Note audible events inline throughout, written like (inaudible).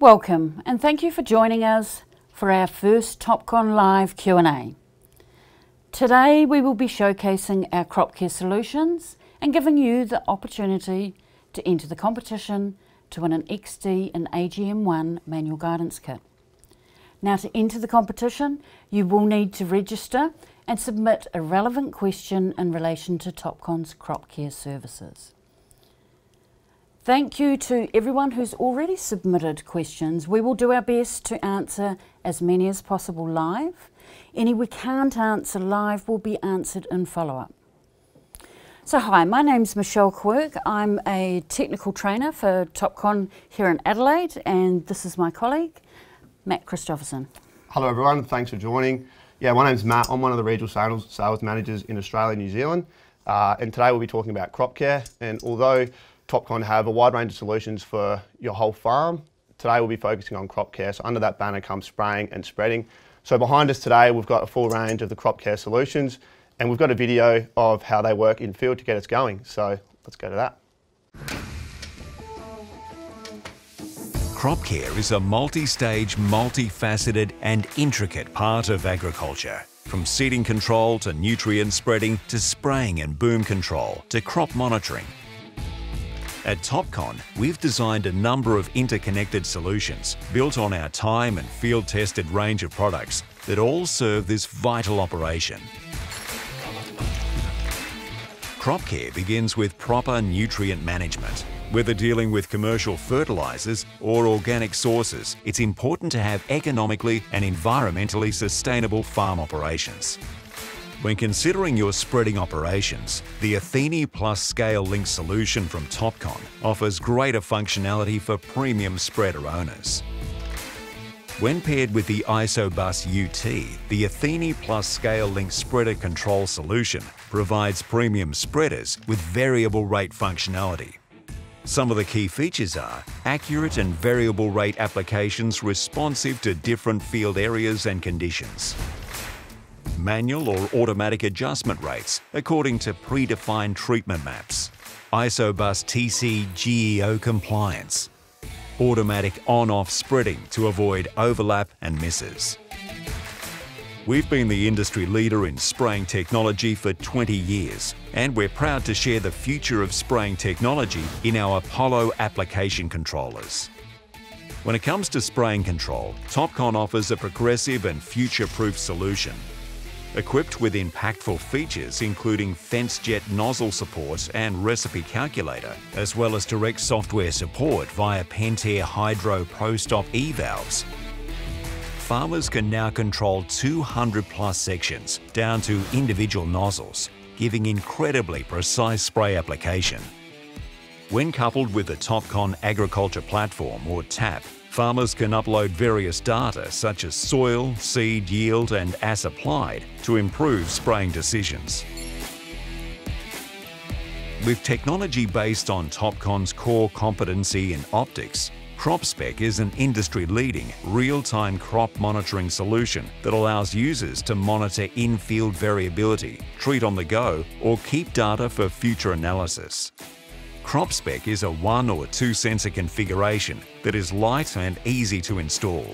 Welcome and thank you for joining us for our first TopCon Live Q&A. Today we will be showcasing our crop care solutions and giving you the opportunity to enter the competition to win an XD and AGM1 manual guidance kit. Now to enter the competition you will need to register and submit a relevant question in relation to TopCon's crop care services. Thank you to everyone who's already submitted questions. We will do our best to answer as many as possible live. Any we can't answer live will be answered in follow-up. So hi, my name's Michelle Quirk. I'm a technical trainer for TopCon here in Adelaide and this is my colleague, Matt Christopherson. Hello everyone, thanks for joining. Yeah, my name's Matt. I'm one of the regional sales, sales managers in Australia and New Zealand. Uh, and today we'll be talking about crop care. And although TopCon have a wide range of solutions for your whole farm. Today we'll be focusing on crop care. So under that banner comes spraying and spreading. So behind us today we've got a full range of the crop care solutions and we've got a video of how they work in field to get us going. So let's go to that. Crop care is a multi-stage, multifaceted and intricate part of agriculture. From seeding control to nutrient spreading to spraying and boom control to crop monitoring at TopCon, we've designed a number of interconnected solutions built on our time and field-tested range of products that all serve this vital operation. Crop care begins with proper nutrient management. Whether dealing with commercial fertilisers or organic sources, it's important to have economically and environmentally sustainable farm operations. When considering your spreading operations, the Athene Plus Scale Link solution from TopCon offers greater functionality for premium spreader owners. When paired with the ISOBUS UT, the Athene Plus Scale Link Spreader Control solution provides premium spreaders with variable rate functionality. Some of the key features are accurate and variable rate applications responsive to different field areas and conditions, manual or automatic adjustment rates according to predefined treatment maps, ISOBUS TC GEO compliance, automatic on-off spreading to avoid overlap and misses. We've been the industry leader in spraying technology for 20 years, and we're proud to share the future of spraying technology in our Apollo application controllers. When it comes to spraying control, TopCon offers a progressive and future-proof solution Equipped with impactful features including fence jet nozzle support and recipe calculator, as well as direct software support via Pentair Hypro ProStop E-valves, farmers can now control 200 plus sections down to individual nozzles, giving incredibly precise spray application. When coupled with the TopCon Agriculture Platform or TAP, Farmers can upload various data such as soil, seed yield and as applied to improve spraying decisions. With technology based on TopCon's core competency in optics, CropSpec is an industry-leading, real-time crop monitoring solution that allows users to monitor in-field variability, treat on the go, or keep data for future analysis. CropSpec is a one or two sensor configuration that is light and easy to install.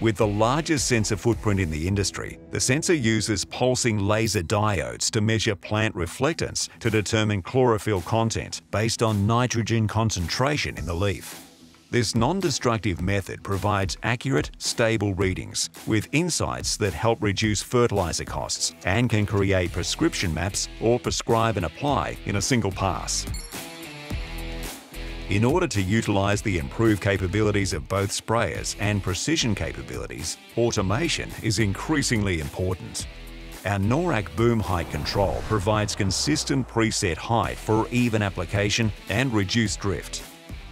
With the largest sensor footprint in the industry, the sensor uses pulsing laser diodes to measure plant reflectance to determine chlorophyll content based on nitrogen concentration in the leaf. This non-destructive method provides accurate, stable readings with insights that help reduce fertilizer costs and can create prescription maps or prescribe and apply in a single pass. In order to utilise the improved capabilities of both sprayers and precision capabilities, automation is increasingly important. Our NORAC boom height control provides consistent preset height for even application and reduced drift.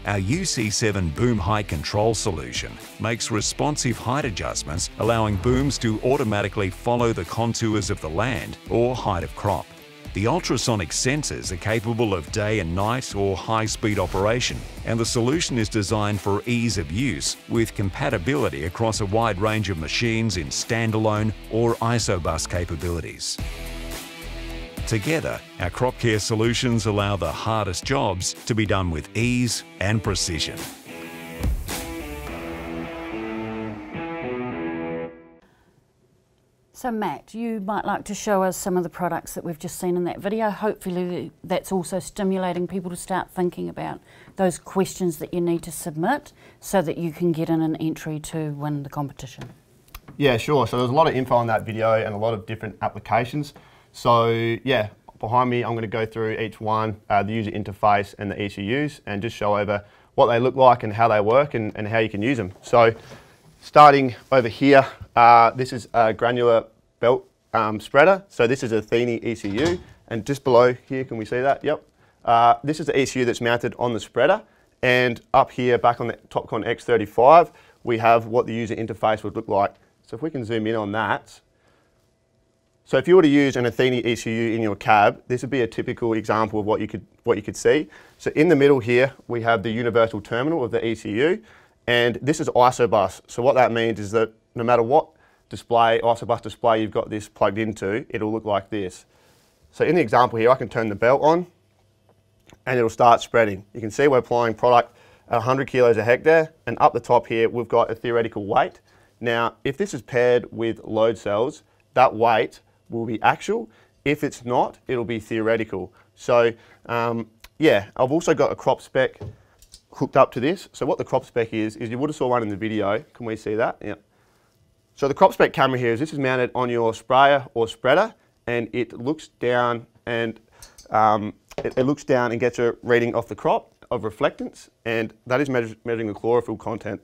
Our UC7 boom height control solution makes responsive height adjustments allowing booms to automatically follow the contours of the land or height of crop. The ultrasonic sensors are capable of day and night or high-speed operation, and the solution is designed for ease of use with compatibility across a wide range of machines in standalone or ISOBUS capabilities. Together, our crop care solutions allow the hardest jobs to be done with ease and precision. So Matt, you might like to show us some of the products that we've just seen in that video. Hopefully that's also stimulating people to start thinking about those questions that you need to submit so that you can get in an entry to win the competition. Yeah, sure. So there's a lot of info on that video and a lot of different applications. So yeah, behind me I'm going to go through each one, uh, the user interface and the ECUs and just show over what they look like and how they work and, and how you can use them. So starting over here, uh, this is a granular belt um, spreader. So this is a Athene ECU. And just below here, can we see that? Yep. Uh, this is the ECU that's mounted on the spreader. And up here, back on the TopCon X35, we have what the user interface would look like. So if we can zoom in on that. So if you were to use an Athene ECU in your cab, this would be a typical example of what you could, what you could see. So in the middle here, we have the universal terminal of the ECU. And this is ISOBUS. So what that means is that no matter what display, ISOBUS display you've got this plugged into, it'll look like this. So in the example here, I can turn the belt on and it'll start spreading. You can see we're applying product at 100 kilos a hectare and up the top here, we've got a theoretical weight. Now, if this is paired with load cells, that weight will be actual. If it's not, it'll be theoretical. So um, yeah, I've also got a crop spec hooked up to this. So what the crop spec is, is you would have saw one in the video. Can we see that? Yeah. So the crop spec camera here is this is mounted on your sprayer or spreader and it looks down and um, it, it, looks down and gets a reading off the crop of reflectance and that is measure, measuring the chlorophyll content.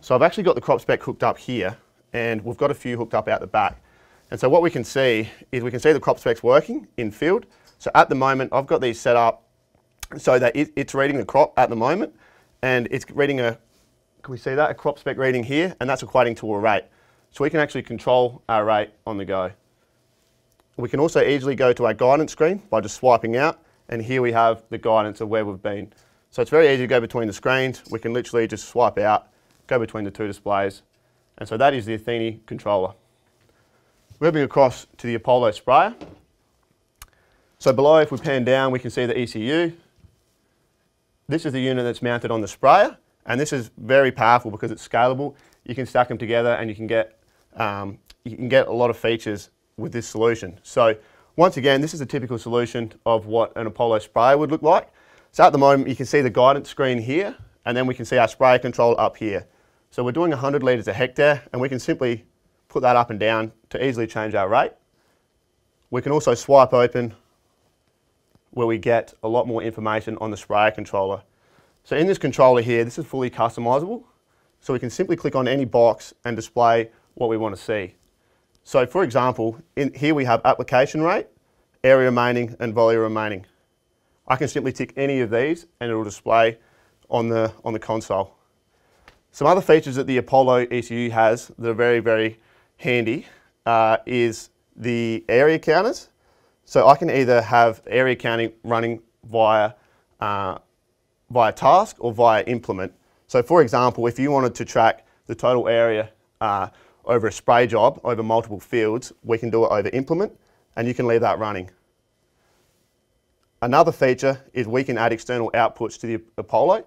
So I've actually got the crop spec hooked up here and we've got a few hooked up out the back. And so what we can see is we can see the crop specs working in field. So at the moment I've got these set up so that it, it's reading the crop at the moment and it's reading a, can we see that, a crop spec reading here and that's equating to a rate. So we can actually control our rate on the go. We can also easily go to our guidance screen by just swiping out and here we have the guidance of where we've been. So it's very easy to go between the screens. We can literally just swipe out, go between the two displays. And so that is the Athene controller. Moving across to the Apollo sprayer. So below, if we pan down, we can see the ECU. This is the unit that's mounted on the sprayer, and this is very powerful because it's scalable. You can stack them together and you can get, um, you can get a lot of features with this solution. So once again, this is a typical solution of what an Apollo sprayer would look like. So at the moment, you can see the guidance screen here, and then we can see our sprayer control up here. So we're doing 100 litres a hectare, and we can simply put that up and down to easily change our rate. We can also swipe open where we get a lot more information on the sprayer controller. So in this controller here, this is fully customizable. So we can simply click on any box and display what we want to see. So for example, in here we have application rate, area remaining and volume remaining. I can simply tick any of these and it will display on the, on the console. Some other features that the Apollo ECU has that are very, very handy uh, is the area counters. So I can either have area counting running via, uh, via task or via implement. So for example, if you wanted to track the total area uh, over a spray job over multiple fields, we can do it over implement and you can leave that running. Another feature is we can add external outputs to the Apollo.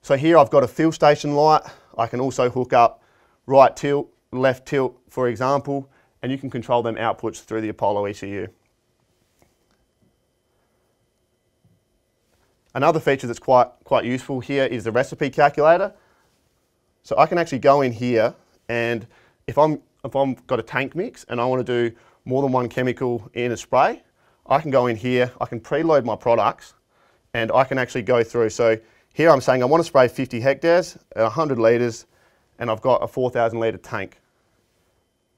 So here I've got a fill station light. I can also hook up right tilt, left tilt, for example, and you can control them outputs through the Apollo ECU. Another feature that's quite, quite useful here is the recipe calculator. So I can actually go in here and if I'm if I've got a tank mix and I want to do more than one chemical in a spray, I can go in here, I can preload my products and I can actually go through. So here I'm saying I want to spray 50 hectares at 100 litres and I've got a 4,000 litre tank.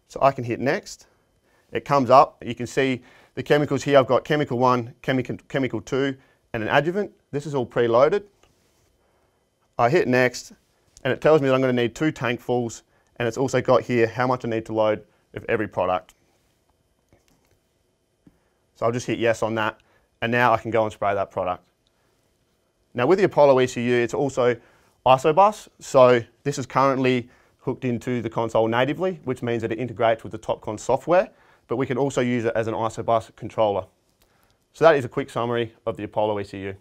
So I can hit next. It comes up, you can see the chemicals here, I've got chemical 1, chemical, chemical 2 and an adjuvant. This is all preloaded. I hit next and it tells me that I'm going to need two tankfuls and it's also got here how much I need to load of every product. So I'll just hit yes on that and now I can go and spray that product. Now with the Apollo ECU it's also ISOBUS so this is currently hooked into the console natively which means that it integrates with the TopCon software but we can also use it as an ISOBUS controller. So that is a quick summary of the Apollo ECU.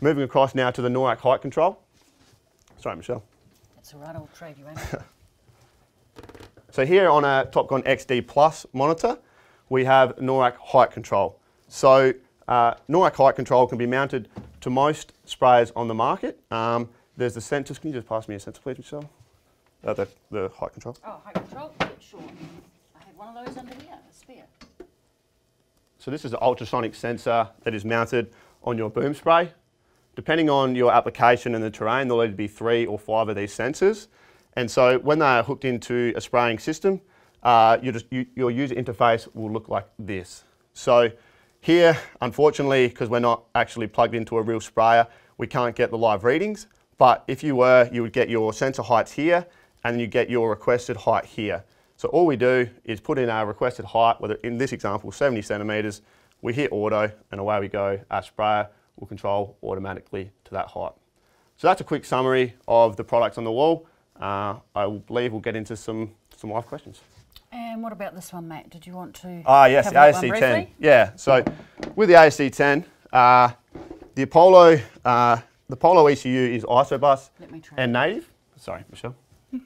Moving across now to the NORAC height control. Sorry, Michelle. That's all right, I'll trade you in. (laughs) (laughs) So here on a Topcon XD Plus monitor, we have NORAC height control. So uh, NORAC height control can be mounted to most sprayers on the market. Um, there's the sensors. Can you just pass me a sensor, please, Michelle? Uh, the, the height control. Oh, height control? Sure. I have one of those under here, a spare. So this is an ultrasonic sensor that is mounted on your boom spray. Depending on your application and the terrain, there'll either be three or five of these sensors. And so when they are hooked into a spraying system, uh, just, you, your user interface will look like this. So here, unfortunately, because we're not actually plugged into a real sprayer, we can't get the live readings. But if you were, you would get your sensor heights here and you get your requested height here. So all we do is put in our requested height, whether in this example, 70 centimetres, we hit auto and away we go. Our sprayer will control automatically to that height. So that's a quick summary of the products on the wall. Uh, I believe we'll get into some, some live questions. And what about this one, Matt? Did you want to? Ah, yes, the ASC 10. Yeah, so with the ASC 10, uh, the Apollo, uh, the Apollo ECU is isobus and native. Sorry, Michelle. (laughs)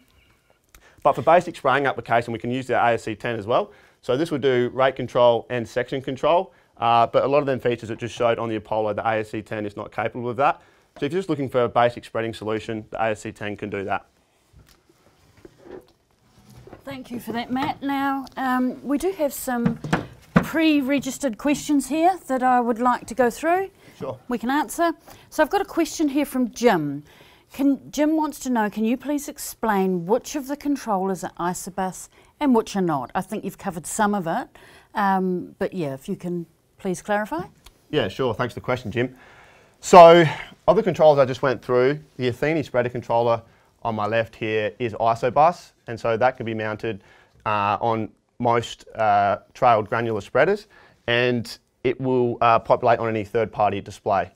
but for basic spraying application, we can use the ASC 10 as well. So this will do rate control and section control. Uh, but a lot of them features that just showed on the Apollo, the ASC 10 is not capable of that. So if you're just looking for a basic spreading solution, the ASC 10 can do that. Thank you for that, Matt. Now, um, we do have some pre-registered questions here that I would like to go through. Sure. We can answer. So I've got a question here from Jim. Can, Jim wants to know, can you please explain which of the controllers are isobus and which are not? I think you've covered some of it, um, but yeah, if you can please clarify. Yeah, sure. Thanks for the question, Jim. So, of the controls I just went through, the Athene spreader controller on my left here is isobus, and so that can be mounted uh, on most uh, trailed granular spreaders, and it will uh, populate on any third-party display.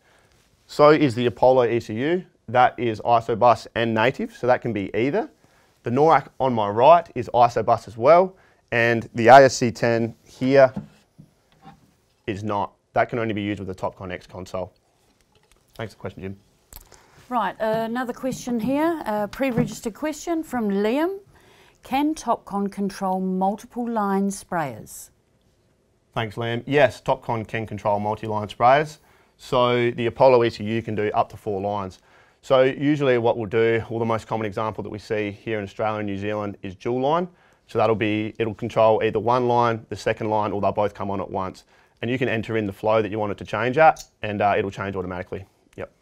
So is the Apollo ECU, that is isobus and native, so that can be either. The NORAC on my right is isobus as well, and the ASC10 here is not. That can only be used with the TopCon X console. Thanks for the question, Jim. Right, uh, another question here, a pre-registered question from Liam. Can TopCon control multiple line sprayers? Thanks, Liam. Yes, TopCon can control multi-line sprayers. So the Apollo ECU can do up to four lines. So usually what we'll do, well the most common example that we see here in Australia and New Zealand is dual line. So that'll be, it'll control either one line, the second line, or they'll both come on at once. And you can enter in the flow that you want it to change at, and uh, it'll change automatically. Yep.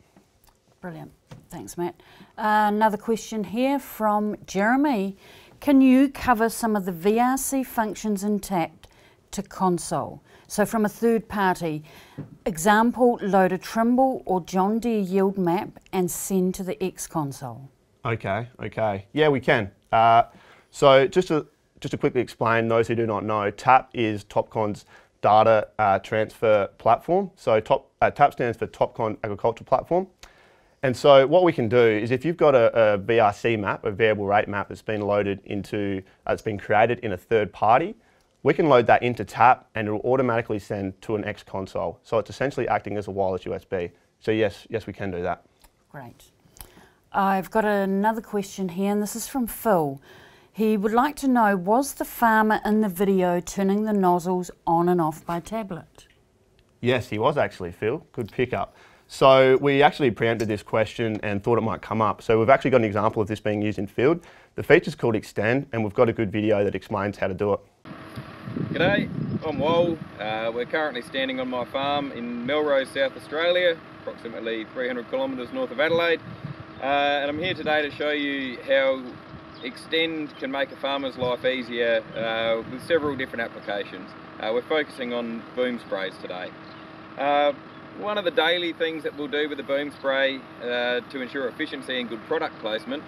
Brilliant. Thanks, Matt. Uh, another question here from Jeremy. Can you cover some of the VRC functions in TAP to console? So from a third party, example, load a Trimble or John Deere yield map and send to the X console. Okay, okay. Yeah, we can. Uh, so just to, just to quickly explain, those who do not know, TAP is TopCon's data uh, transfer platform. So top, uh, TAP stands for TopCon Agriculture Platform. And so what we can do is if you've got a, a VRC map, a variable rate map that's been loaded into, uh, it's been created in a third party, we can load that into TAP and it will automatically send to an X console. So it's essentially acting as a wireless USB. So yes, yes, we can do that. Great. I've got another question here, and this is from Phil. He would like to know, was the farmer in the video turning the nozzles on and off by tablet? Yes, he was actually, Phil. Good pickup. So we actually preempted this question and thought it might come up. So we've actually got an example of this being used in field. The feature's called Extend, and we've got a good video that explains how to do it. G'day, I'm Wol. Uh, we're currently standing on my farm in Melrose, South Australia, approximately 300 kilometres north of Adelaide. Uh, and I'm here today to show you how Extend can make a farmer's life easier uh, with several different applications. Uh, we're focusing on boom sprays today. Uh, one of the daily things that we'll do with the boom spray uh, to ensure efficiency and good product placement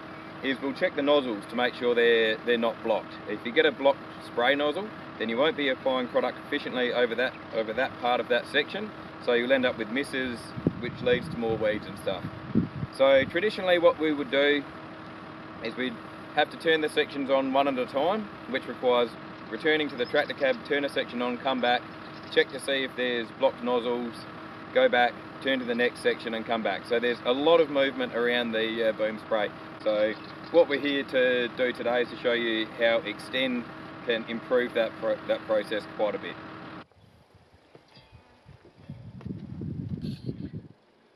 is we'll check the nozzles to make sure they're, they're not blocked. If you get a blocked spray nozzle, then you won't be applying product efficiently over that, over that part of that section, so you'll end up with misses, which leads to more weeds and stuff. So traditionally what we would do is we'd have to turn the sections on one at a time, which requires returning to the tractor cab, turn a section on, come back, check to see if there's blocked nozzles, go back, turn to the next section and come back. So there's a lot of movement around the uh, boom spray. So what we're here to do today is to show you how Extend can improve that, pro that process quite a bit.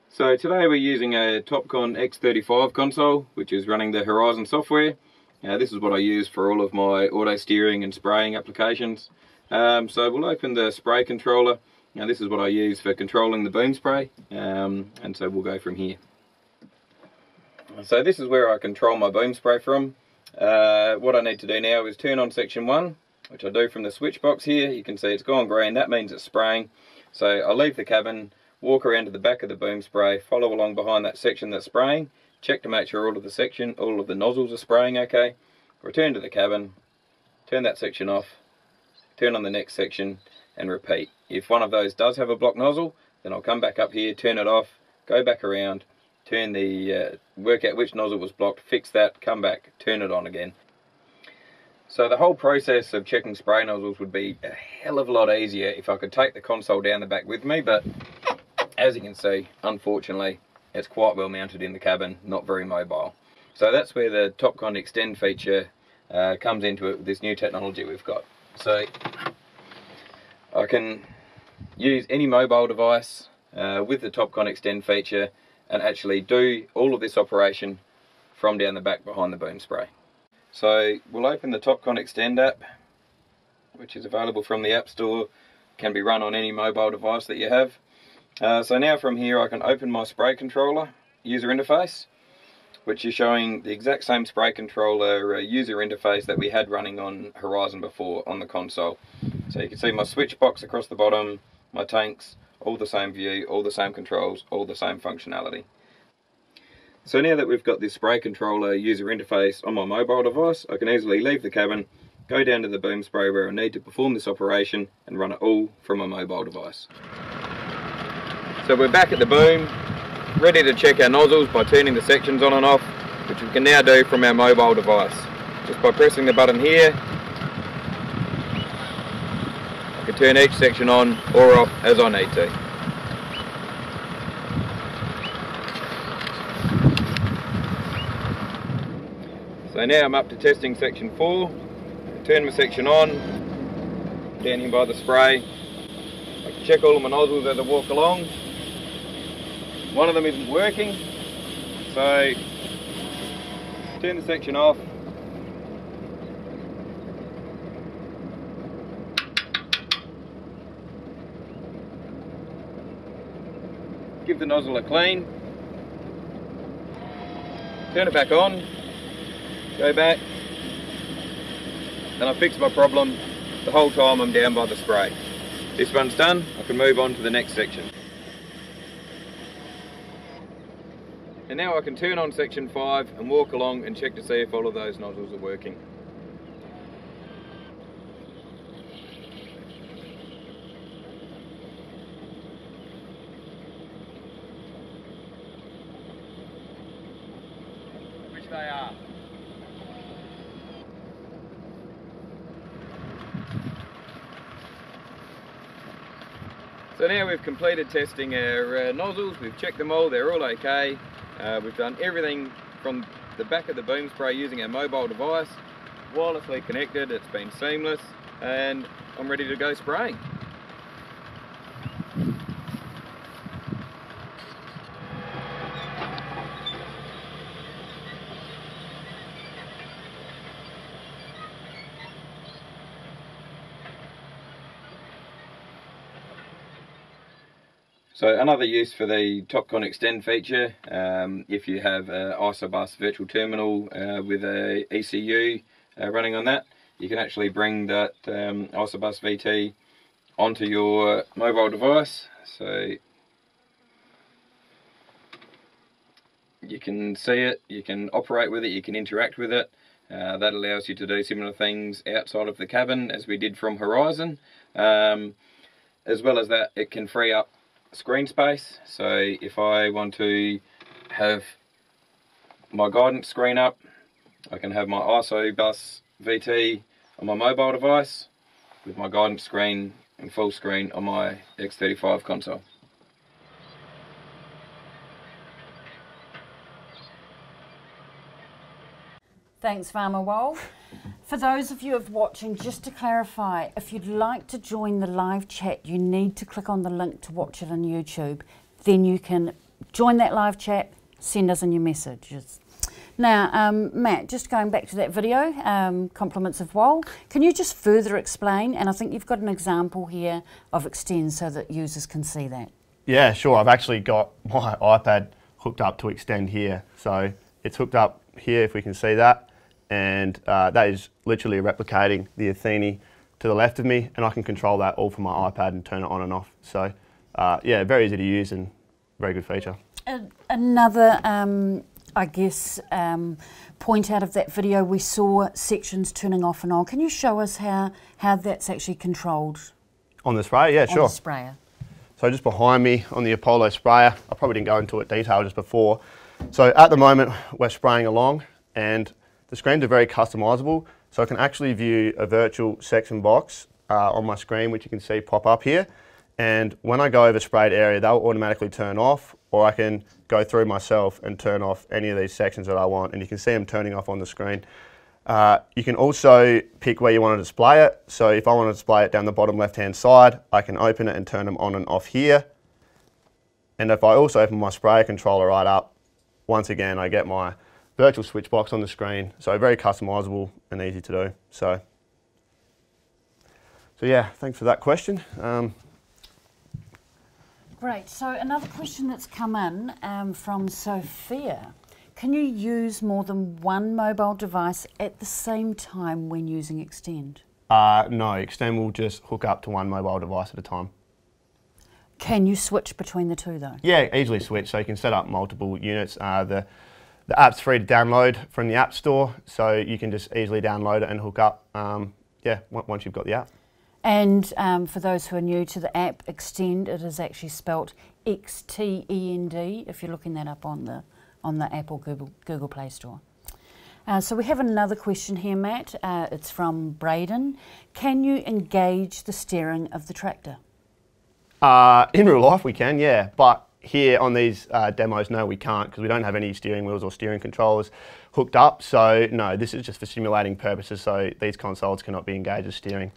So today we're using a Topcon X35 console, which is running the Horizon software. Uh, this is what I use for all of my auto steering and spraying applications. Um, so we'll open the spray controller. Now this is what I use for controlling the boom spray, um, and so we'll go from here. So this is where I control my boom spray from. Uh, what I need to do now is turn on section 1, which I do from the switch box here. You can see it's gone green, that means it's spraying. So I leave the cabin, walk around to the back of the boom spray, follow along behind that section that's spraying, check to make sure all of the section, all of the nozzles are spraying okay, return to the cabin, turn that section off, turn on the next section and repeat. If one of those does have a blocked nozzle, then I'll come back up here, turn it off, go back around, turn the, uh, work out which nozzle was blocked, fix that, come back, turn it on again. So the whole process of checking spray nozzles would be a hell of a lot easier if I could take the console down the back with me, but as you can see, unfortunately, it's quite well mounted in the cabin, not very mobile. So that's where the TopCon Extend feature uh, comes into it with this new technology we've got. So I can use any mobile device uh, with the TopCon Extend feature and actually do all of this operation from down the back behind the boom spray. So we'll open the TopCon Extend app, which is available from the App Store, can be run on any mobile device that you have. Uh, so now from here I can open my spray controller user interface which is showing the exact same spray controller uh, user interface that we had running on Horizon before on the console. So you can see my switch box across the bottom, my tanks, all the same view, all the same controls, all the same functionality. So now that we've got this spray controller user interface on my mobile device, I can easily leave the cabin, go down to the boom spray where I need to perform this operation and run it all from a mobile device. So we're back at the boom, ready to check our nozzles by turning the sections on and off, which we can now do from our mobile device. Just by pressing the button here, I can turn each section on or off as I need to. So now I'm up to testing section 4, turn my section on, down here by the spray, I check all of my nozzles as I walk along, one of them isn't working, so turn the section off. Give the nozzle a clean. Turn it back on. Go back. And I fix my problem the whole time I'm down by the spray. This one's done, I can move on to the next section. And now I can turn on section 5 and walk along and check to see if all of those nozzles are working. Which they are. So now we've completed testing our uh, nozzles, we've checked them all, they're all okay. Uh, we've done everything from the back of the boom spray using our mobile device, wirelessly connected, it's been seamless, and I'm ready to go spraying. So another use for the TopCon Extend feature, um, if you have an Isobus virtual terminal uh, with a ECU uh, running on that, you can actually bring that um, Isobus VT onto your mobile device. So you can see it, you can operate with it, you can interact with it. Uh, that allows you to do similar things outside of the cabin as we did from Horizon. Um, as well as that, it can free up screen space. So if I want to have my guidance screen up, I can have my ISO bus VT on my mobile device with my guidance screen and full screen on my X35 console. Thanks, Farmer Woll. For those of you of watching, just to clarify, if you'd like to join the live chat, you need to click on the link to watch it on YouTube. Then you can join that live chat, send us in your messages. Now, um, Matt, just going back to that video, um, compliments of Woll, can you just further explain? And I think you've got an example here of Extend so that users can see that. Yeah, sure. I've actually got my iPad hooked up to Extend here. So it's hooked up here, if we can see that. And uh, that is literally replicating the Athene to the left of me, and I can control that all from my iPad and turn it on and off. So, uh, yeah, very easy to use and very good feature. another, um, I guess, um, point out of that video, we saw sections turning off and on. Can you show us how, how that's actually controlled? On the sprayer? Yeah, sure. On the sprayer. So just behind me on the Apollo sprayer, I probably didn't go into it detail just before. So at the moment, we're spraying along and the screens are very customizable. So I can actually view a virtual section box uh, on my screen, which you can see pop up here. And when I go over sprayed area, they'll automatically turn off, or I can go through myself and turn off any of these sections that I want. And you can see them turning off on the screen. Uh, you can also pick where you want to display it. So if I want to display it down the bottom left-hand side, I can open it and turn them on and off here. And if I also open my sprayer controller right up, once again, I get my virtual switch box on the screen. So very customizable and easy to do. So, so yeah, thanks for that question. Um, Great. So another question that's come in um, from Sophia. Can you use more than one mobile device at the same time when using Extend? Uh, no, Extend will just hook up to one mobile device at a time. Can you switch between the two though? Yeah, easily switch. So you can set up multiple units. Uh, the the app's free to download from the App Store, so you can just easily download it and hook up. Um, yeah, once you've got the app. And um, for those who are new to the app, Extend, it is actually spelt X T E N D. If you're looking that up on the on the Apple Google Google Play Store. Uh, so we have another question here, Matt. Uh, it's from Braden. Can you engage the steering of the tractor? Uh, in real life, we can, yeah, but here on these uh, demos, no, we can't because we don't have any steering wheels or steering controllers hooked up. So no, this is just for simulating purposes. So these consoles cannot be engaged as steering.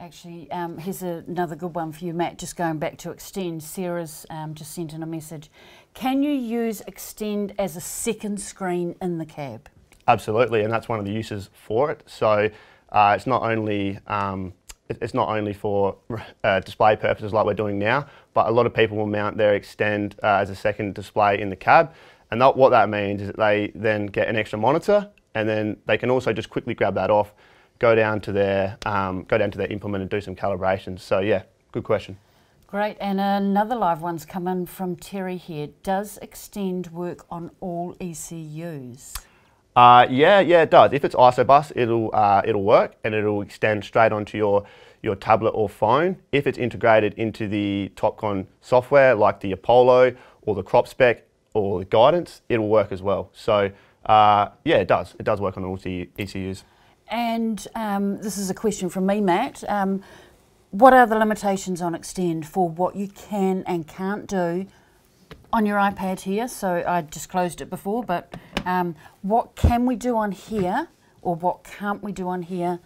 Actually, um, here's another good one for you, Matt. Just going back to Extend, Sarah's um, just sent in a message. Can you use Extend as a second screen in the cab? Absolutely, and that's one of the uses for it. So uh, it's not only um, it's not only for uh, display purposes like we're doing now, but a lot of people will mount their Extend uh, as a second display in the cab. And that, what that means is that they then get an extra monitor and then they can also just quickly grab that off, go down to their, um, go down to their implement and do some calibrations. So yeah, good question. Great, and another live one's come in from Terry here. Does Extend work on all ECUs? Uh, yeah, yeah, it does. If it's ISOBUS, it'll uh, it'll work and it'll extend straight onto your your tablet or phone. If it's integrated into the Topcon software, like the Apollo or the Crop Spec or the Guidance, it'll work as well. So uh, yeah, it does. It does work on all ECUs. And um, this is a question from me, Matt. Um, what are the limitations on Extend for what you can and can't do on your iPad here? So I disclosed it before, but um, what can we do on here or what can't we do on here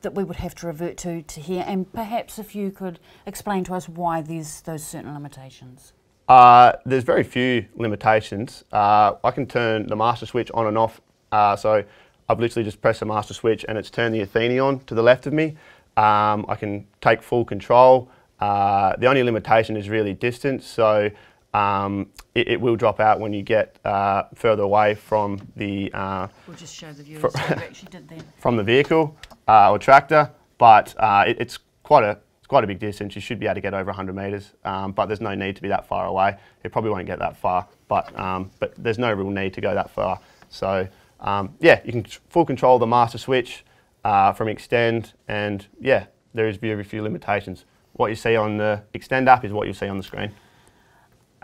that we would have to revert to to here? And perhaps if you could explain to us why there's those certain limitations. Uh, there's very few limitations. Uh, I can turn the master switch on and off. Uh, so I've literally just pressed the master switch and it's turned the Athene on to the left of me. Um, I can take full control. Uh, the only limitation is really distance. So um, it, it, will drop out when you get uh, further away from the. Uh, we'll just show the viewers actually did. From the vehicle uh, or tractor, but uh, it, it's quite a it's quite a big distance. You should be able to get over 100 metres, um, but there's no need to be that far away. It probably won't get that far, but um, but there's no real need to go that far. So um, yeah, you can full control the master switch uh, from Extend, and yeah, there is very few limitations. What you see on the Extend app is what you see on the screen.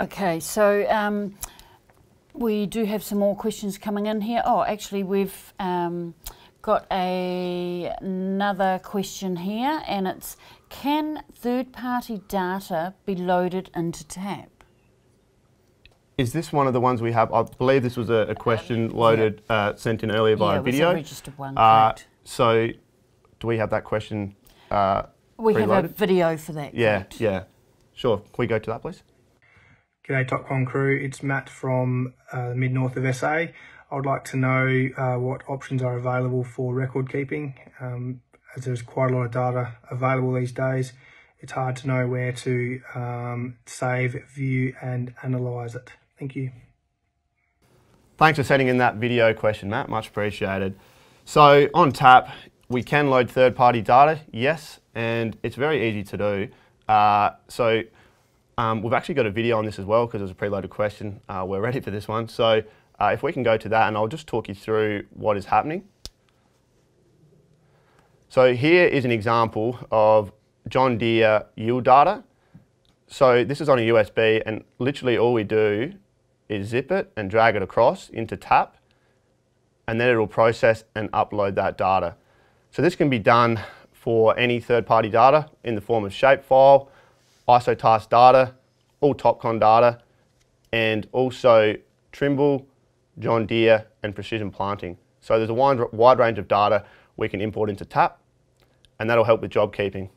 Okay, so um, we do have some more questions coming in here. Oh, actually, we've um, got a, another question here, and it's Can third party data be loaded into TAP? is this one of the ones we have? I believe this was a, a question loaded, uh, sent in earlier via yeah, video. registered one, Uh, so, do we have that question? Uh, We have a video for that, yeah, correct? yeah. Sure. Can we go to that, please? G'day TopCon crew, it's Matt from uh, mid north of SA. I would like to know uh, what options are available for record keeping. Um, as there's quite a lot of data available these days, it's hard to know where to um, save, view, and analyse it. Thank you. Thanks for sending in that video question, Matt. Much appreciated. So on tap, we can load third-party data, yes, and it's very easy to do. Uh, so um, we've actually got a video on this as well because it's a preloaded question. Uh, we're ready for this one. So uh, if we can go to that, and I'll just talk you through what is happening. So here is an example of John Deere yield data. So this is on a USB, and literally all we do is zip it and drag it across into TAP, and then it'll process and upload that data. So this can be done for any third-party data in the form of shapefile, ISOTASK data, all TopCon data, and also Trimble, John Deere, and Precision Planting. So there's a wide, wide range of data we can import into TAP, and that'll help with job keeping.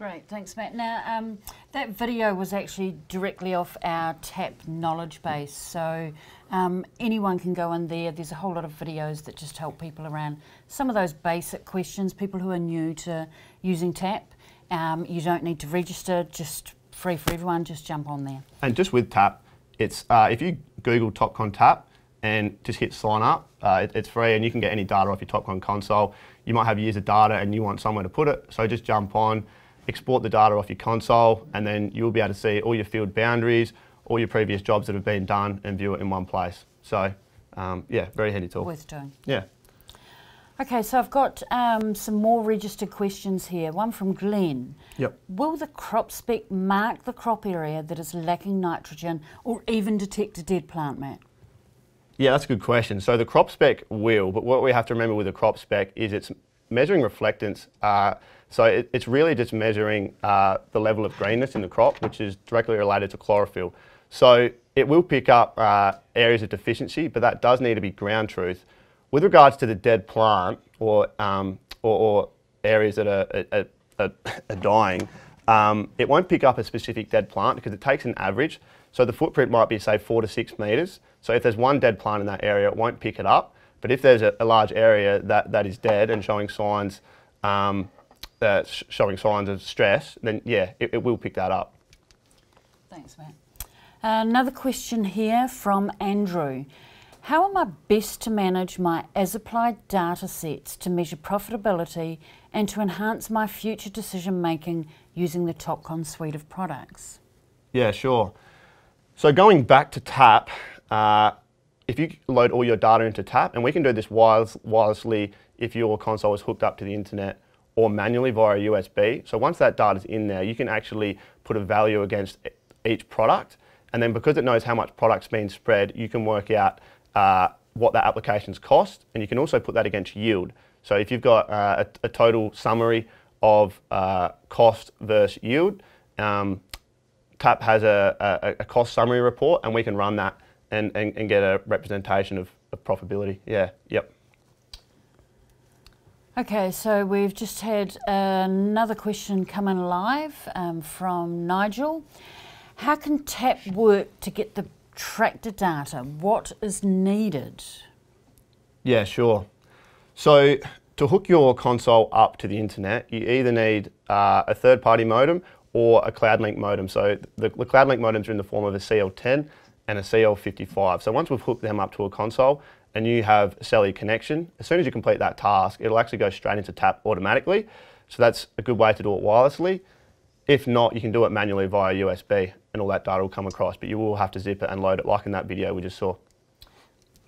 Great, thanks, Matt. Now, um, that video was actually directly off our TAP knowledge base, so um, anyone can go in there. There's a whole lot of videos that just help people around some of those basic questions, people who are new to using TAP. Um, you don't need to register, just free for everyone, just jump on there. And just with Tap, it's uh, if you Google TopCon Tap and just hit sign up, uh, it, it's free and you can get any data off your TopCon console. You might have years of data and you want somewhere to put it, so just jump on, export the data off your console, and then you'll be able to see all your field boundaries, all your previous jobs that have been done, and view it in one place. So, um, yeah, very handy tool. Worth doing. Yeah. Okay, so I've got um, some more registered questions here. One from Glenn. Yep. Will the crop spec mark the crop area that is lacking nitrogen or even detect a dead plant, Matt? Yeah, that's a good question. So the crop spec will, but what we have to remember with the crop spec is it's measuring reflectance. Uh, so it, it's really just measuring uh, the level of greenness in the crop, which is directly related to chlorophyll. So it will pick up uh, areas of deficiency, but that does need to be ground truth. With regards to the dead plant or, um, or, or areas that are, are, are, dying, um, it won't pick up a specific dead plant because it takes an average. So the footprint might be, say, four to six metres. So if there's one dead plant in that area, it won't pick it up. But if there's a, a large area that, that is dead and showing signs, um, uh, sh- showing signs of stress, then yeah, it, it will pick that up. Thanks, Matt. Another question here from Andrew. How am I best to manage my as applied data sets to measure profitability and to enhance my future decision making using the TopCon suite of products? Yeah, sure. So going back to TAP, uh, if you load all your data into TAP, and we can do this wireless, wirelessly if your console is hooked up to the internet or manually via USB. So once that data is in there, you can actually put a value against each product. And then because it knows how much product's been spread, you can work out uh, what that application's cost, and you can also put that against yield. So if you've got uh, a, a total summary of uh, cost versus yield, um, TAP has a, a, a cost summary report, and we can run that and, and, and get a representation of, of profitability. Yeah, yep. Okay, so we've just had another question come in live um, from Nigel. How can TAP work to get the tractor data? What is needed? Yeah, sure. So to hook your console up to the internet, you either need uh, a third-party modem or a CloudLink modem. So the, the CloudLink modems are in the form of a CL10 and a CL55. So once we've hooked them up to a console and you have a cellular connection, as soon as you complete that task, it'll actually go straight into TAP automatically. So that's a good way to do it wirelessly. If not, you can do it manually via USB and all that data will come across, but you will have to zip it and load it like in that video we just saw.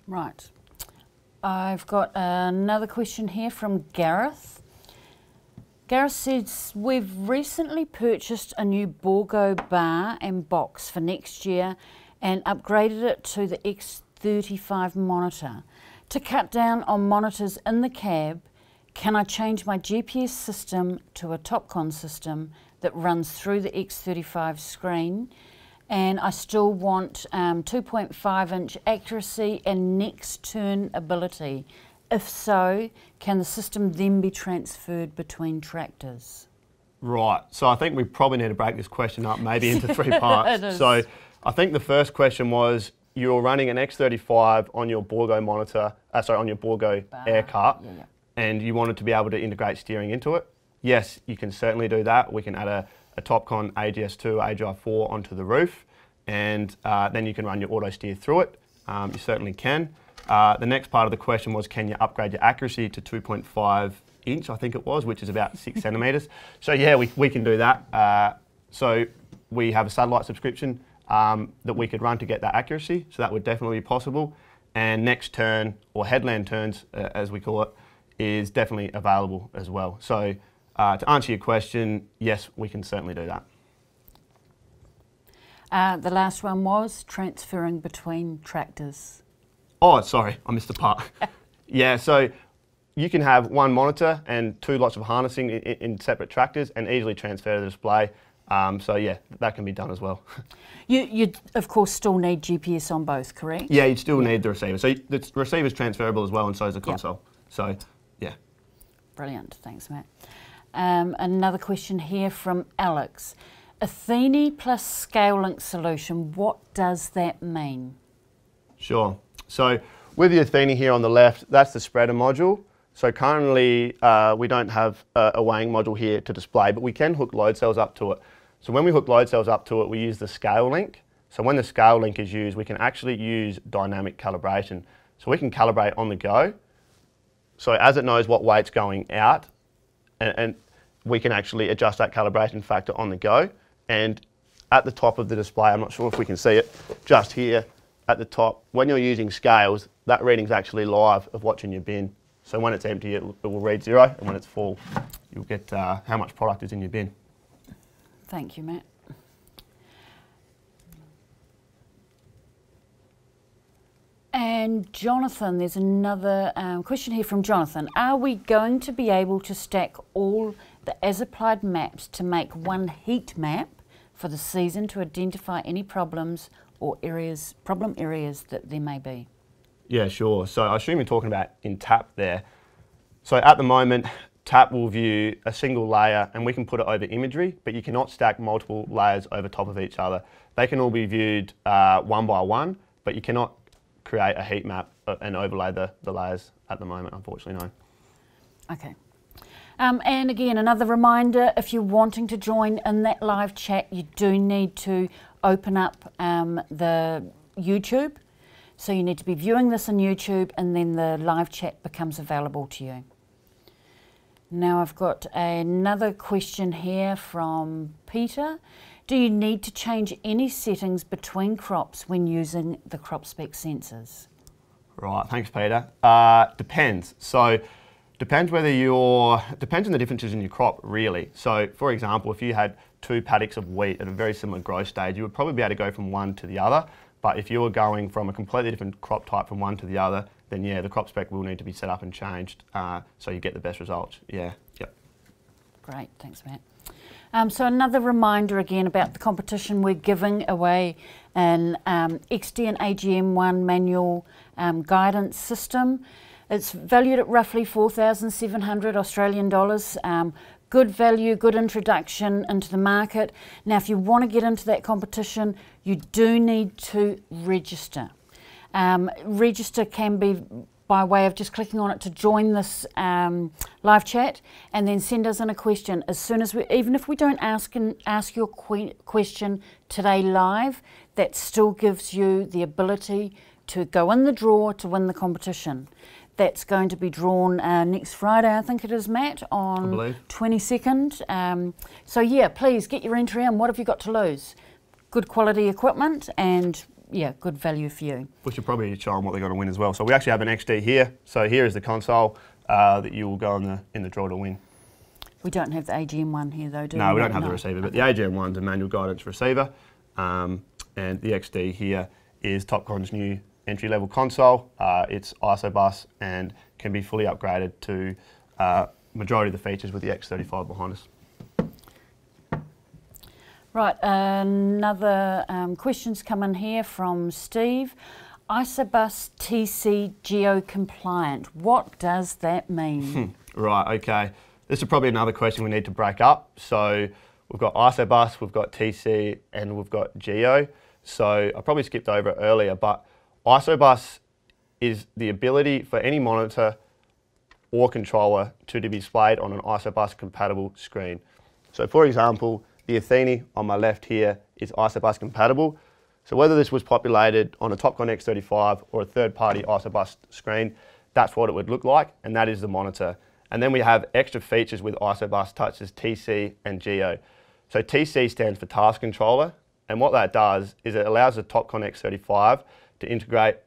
Right. I've got another question here from Gareth. Gareth says, We've recently purchased a new Bourgault bar and box for next year and upgraded it to the X35 monitor. To cut down on monitors in the cab, can I change my GPS system to a TopCon system that runs through the X35 screen and I still want um, 2.5 inch accuracy and next turn ability. If so, can the system then be transferred between tractors? Right. So I think we probably need to break this question up maybe into three (laughs) parts. So I think the first question was you're running an X35 on your Bourgault monitor, uh, sorry, on your Bourgault Bar. air cart, Yeah, yeah. and you wanted to be able to integrate steering into it. Yes, you can certainly do that. We can add a, a Topcon AGS2 or AGI4 onto the roof, and uh, then you can run your auto steer through it. Um, you certainly can. Uh, the next part of the question was can you upgrade your accuracy to 2.5 inch, I think it was, which is about six (laughs) centimetres. So yeah, we, we can do that. Uh, so we have a satellite subscription um, that we could run to get that accuracy. So that would definitely be possible. And next turn, or headland turns, uh, as we call it, is definitely available as well. So uh, to answer your question, yes, we can certainly do that. Uh, the last one was transferring between tractors. Oh, sorry, I missed the part. (laughs) yeah, so you can have one monitor and two lots of harnessing in, in separate tractors and easily transfer the display. Um, so yeah, that can be done as well. (laughs) You, you of course still need GPS on both, correct? yeah, you still need the receiver. So the receiver's transferable as well, and so is the console. So yeah. Brilliant, thanks, Matt. Um, another question here from Alex. Athene plus scale link solution, what does that mean? Sure. So with the Athena here on the left, that's the spreader module. So currently uh, we don't have a, a weighing module here to display, but we can hook load cells up to it. So when we hook load cells up to it, we use the scale link. So when the scale link is used, we can actually use dynamic calibration. So we can calibrate on the go. So as it knows what weight's going out, and, and we can actually adjust that calibration factor on the go. And at the top of the display, I'm not sure if we can see it, just here at the top, when you're using scales, that reading's actually live of what's in your bin. So when it's empty, it, it will read zero, and when it's full, you'll get uh, how much product is in your bin. Thank you, Matt. And Jonathan, there's another um, question here from Jonathan. Are we going to be able to stack all the as applied maps to make one heat map for the season to identify any problems or areas, problem areas that there may be? Yeah, sure. So I assume you're talking about in TAP there. So at the moment, TAP will view a single layer and we can put it over imagery, but you cannot stack multiple layers over top of each other. They can all be viewed uh, one by one, but you cannot create a heat map uh, and overlay the, the layers at the moment, unfortunately, no. Okay. Um, and again, another reminder if you're wanting to join in that live chat, you do need to open up um, the YouTube. So you need to be viewing this on YouTube and then the live chat becomes available to you. Now I've got another question here from Peter. Do you need to change any settings between crops when using the crop spec sensors? Right, thanks, Peter. Uh, depends. So, depends whether you're depends on the differences in your crop, really. So, for example, if you had two paddocks of wheat at a very similar growth stage, you would probably be able to go from one to the other. But if you were going from a completely different crop type from one to the other, then yeah, the crop spec will need to be set up and changed uh, so you get the best results. Yeah, yep. Great, thanks, Matt. Um, so another reminder again about the competition. We're giving away an um, XD and AGM1 manual um, guidance system. It's valued at roughly 4,700 Australian dollars. Um, good value, good introduction into the market. Now, if you want to get into that competition, you do need to register. Um, register can be by way of just clicking on it to join this um, live chat and then send us in a question as soon as we even if we don't ask and ask your que- question today live that still gives you the ability to go in the draw to win the competition that's going to be drawn uh, next Friday, I think it is, Matt, on 22nd. Um, so, yeah, please get your entry in. What have you got to lose? Good quality equipment and, yeah, good value for you. We should probably show them what they're going to win as well. So we actually have an XD here. So here is the console uh, that you will go in the in the draw to win. We don't have the AGM one here, though, do we? No, we don't have the receiver, but the AGM one's a manual guidance receiver, um, and the XD here is Topcon's new entry-level console. Uh, it's ISOBUS and can be fully upgraded to uh, majority of the features with the X35 behind us. Right, another um, question's come in here from Steve. Isobus TC Geo compliant. What does that mean? (laughs) right, okay. This is probably another question we need to break up. So we've got Isobus, we've got TC, and we've got Geo. So I probably skipped over it earlier, but Isobus is the ability for any monitor or controller to be displayed on an Isobus compatible screen. So for example, the Athene on my left here is Isobus compatible. So whether this was populated on a Topcon X35 or a third-party Isobus screen, that's what it would look like, and that is the monitor. And then we have extra features with Isobus such as TC and Geo. So TC stands for Task Controller, and what that does is it allows the Topcon X35 to integrate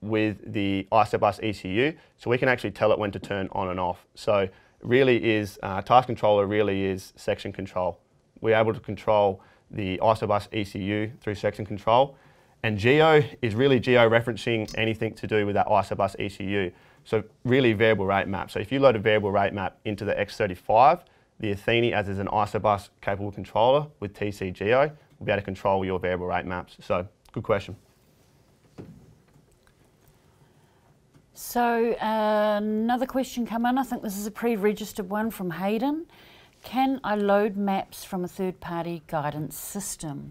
with the Isobus ECU, so we can actually tell it when to turn on and off. So really is, uh, Task Controller really is section control. We're able to control the Isobus ECU through section control. And Geo is really geo-referencing anything to do with that Isobus ECU. So really variable rate map. So if you load a variable rate map into the X35, the Athene, as is an Isobus capable controller with TC Geo, will be able to control your variable rate maps. So good question. So uh, another question come in. I think this is a pre-registered one from Hayden. Can I load maps from a third-party guidance system?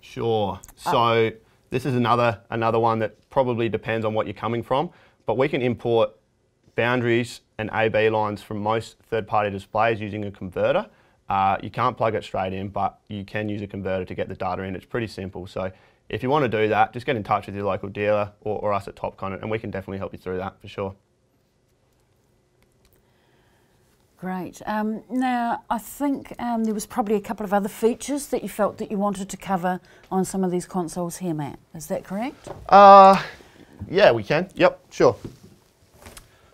Sure. So this is another another one that probably depends on what you're coming from, but we can import boundaries and AB lines from most third-party displays using a converter. Uh, you can't plug it straight in, but you can use a converter to get the data in. It's pretty simple. So if you want to do that, just get in touch with your local dealer or, or us at Topcon, and we can definitely help you through that for sure. Great. Um, now, I think um, there was probably a couple of other features that you felt that you wanted to cover on some of these consoles here, Matt. Is that correct? Uh, yeah, we can. Yep, sure.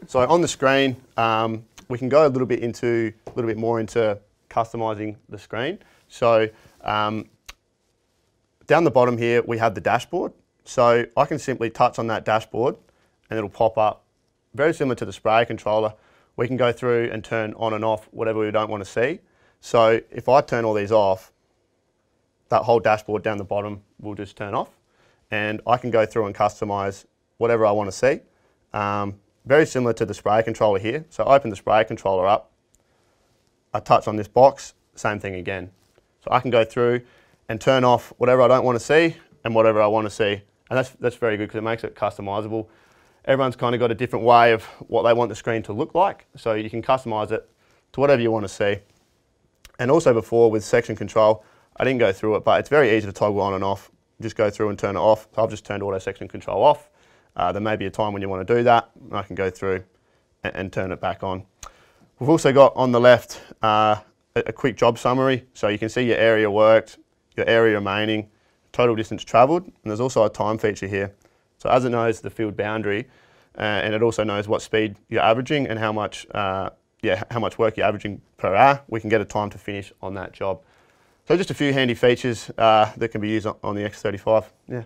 So on the screen, um, we can go a little bit into a little bit more into customizing the screen. So um, down the bottom here, we have the dashboard. So I can simply touch on that dashboard and it'll pop up, very similar to the spray controller we can go through and turn on and off whatever we don't want to see. So if I turn all these off, that whole dashboard down the bottom will just turn off and I can go through and customize whatever I want to see. Um, very similar to the spray controller here. So I open the spray controller up, I touch on this box, same thing again. So I can go through and turn off whatever I don't want to see and whatever I want to see. And that's, that's very good because it makes it customizable everyone's kind of got a different way of what they want the screen to look like. So you can customize it to whatever you want to see. And also before with section control, I didn't go through it, but it's very easy to toggle on and off. Just go through and turn it off. So I've just turned auto section control off. Uh, there may be a time when you want to do that. I can go through and, and turn it back on. We've also got on the left uh, a, a quick job summary. So you can see your area worked, your area remaining, total distance travelled, and there's also a time feature here. So as it knows the field boundary, uh, and it also knows what speed you're averaging and how much, uh, yeah, how much work you're averaging per hour, we can get a time to finish on that job. So just a few handy features uh, that can be used on the X35. Yeah.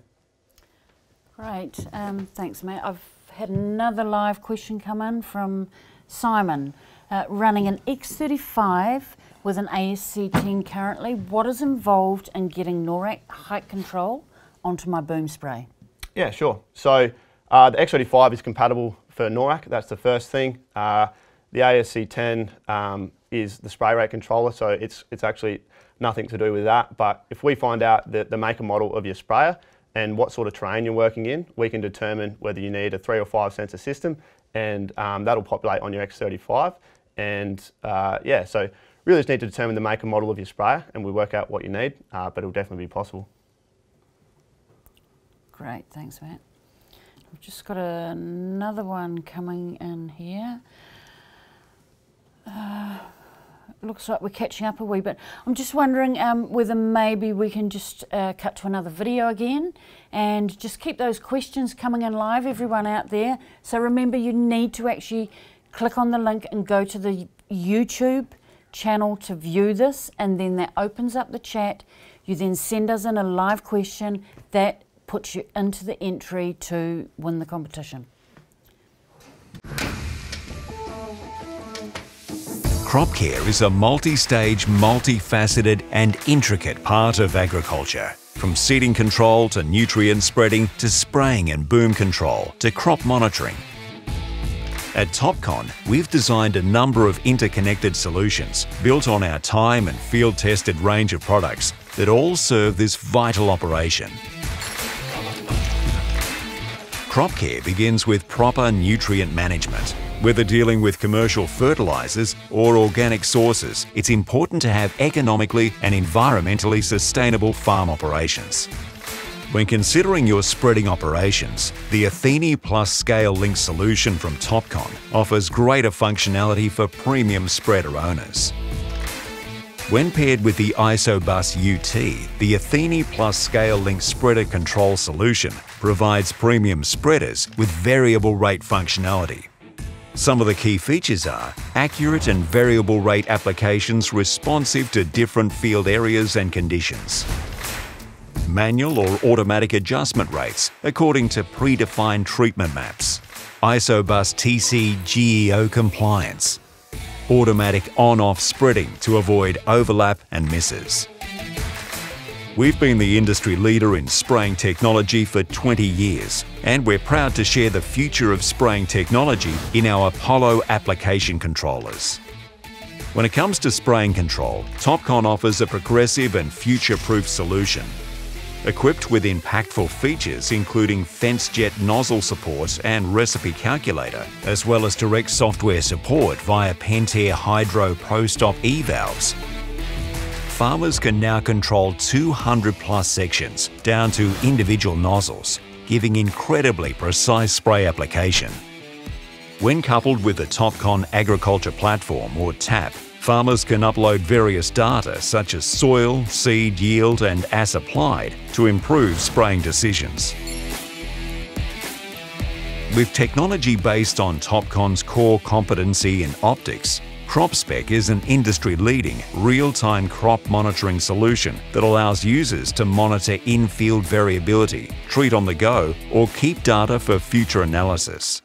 Great. Um, thanks, mate. I've had another live question come in from Simon. Uh, running an X35 with an ASC10 currently, what is involved in getting NORAC height control onto my boom spray? Yeah, sure. So uh, the X35 is compatible for NORAC, that's the first thing. Uh, the ASC10 um, is the spray rate controller, so it's, it's actually nothing to do with that. But if we find out the, the make and model of your sprayer and what sort of terrain you're working in, we can determine whether you need a three or five sensor system and um, that'll populate on your X35. And uh, yeah, so really just need to determine the make and model of your sprayer and we work out what you need, uh, but it'll definitely be possible. Great, thanks, Matt. We've just got another one coming in here. Uh, looks like we're catching up a wee bit. I'm just wondering um, whether maybe we can just uh, cut to another video again and just keep those questions coming in live, everyone out there. So remember, you need to actually click on the link and go to the YouTube channel to view this, and then that opens up the chat. You then send us in a live question that puts you into the entry to win the competition. Crop care is a multi-stage, multifaceted and intricate part of agriculture. From seeding control to nutrient spreading to spraying and boom control to crop monitoring. At Topcon, we've designed a number of interconnected solutions built on our time and field-tested range of products that all serve this vital operation. Crop care begins with proper nutrient management. Whether dealing with commercial fertilisers or organic sources, it's important to have economically and environmentally sustainable farm operations. When considering your spreading operations, the Athene Plus Scale Link solution from Topcon offers greater functionality for premium spreader owners. When paired with the Isobus UT, the Athene Plus Scale Link Spreader Control solution provides premium spreaders with variable rate functionality. Some of the key features are accurate and variable rate applications responsive to different field areas and conditions, manual or automatic adjustment rates according to predefined treatment maps, Isobus TC GEO compliance, automatic on-off spreading to avoid overlap and misses. We've been the industry leader in spraying technology for 20 years, and we're proud to share the future of spraying technology in our Apollo application controllers. When it comes to spraying control, Topcon offers a progressive and future-proof solution Equipped with impactful features including fence jet nozzle support and recipe calculator, as well as direct software support via Pentair Hypro ProStop E-valves, farmers can now control 200 plus sections down to individual nozzles, giving incredibly precise spray application. When coupled with the Topcon Agriculture Platform or TAP, Farmers can upload various data such as soil, seed yield and as applied to improve spraying decisions. With technology based on Topcon's core competency in optics, CropSpec is an industry-leading, real-time crop monitoring solution that allows users to monitor in-field variability, treat on the go, or keep data for future analysis.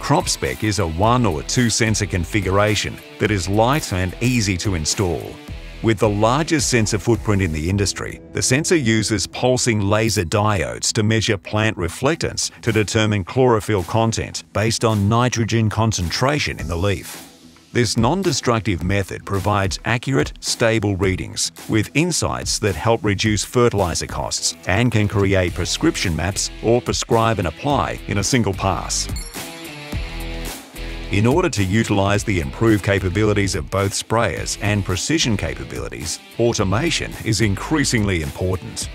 CropSpec is a one or two sensor configuration that is light and easy to install. With the largest sensor footprint in the industry, the sensor uses pulsing laser diodes to measure plant reflectance to determine chlorophyll content based on nitrogen concentration in the leaf. This non-destructive method provides accurate, stable readings with insights that help reduce fertilizer costs and can create prescription maps or prescribe and apply in a single pass. In order to utilise the improved capabilities of both sprayers and precision capabilities, automation is increasingly important.